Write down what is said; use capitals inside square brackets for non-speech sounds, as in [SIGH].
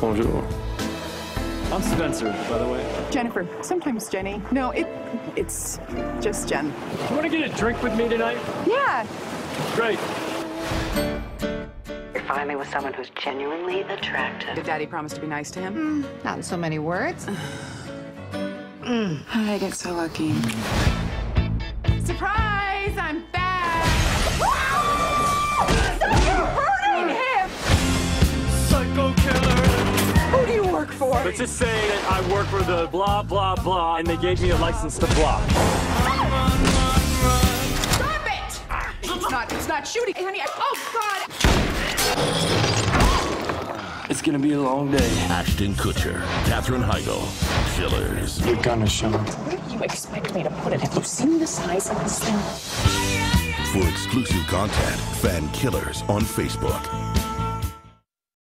Bonjour. I'm Spencer, by the way. Jennifer, sometimes Jenny. No, it it's just Jen. You want to get a drink with me tonight? Yeah. Great. You're finally with someone who's genuinely attractive. Did Daddy promise to be nice to him? Mm, not in so many words. [SIGHS] I get so lucky. Do you for? Let's just say that I work for the blah, blah, blah, and they gave me a license to blah. Stop it! It's not, it's not shooting. Honey, I, oh, God! It's gonna be a long day. Ashton Kutcher, Katherine Heigl, Killers. You're gonna show it. Where do you expect me to put it? Have you seen the size of this thing? For exclusive content, fan Killers on Facebook.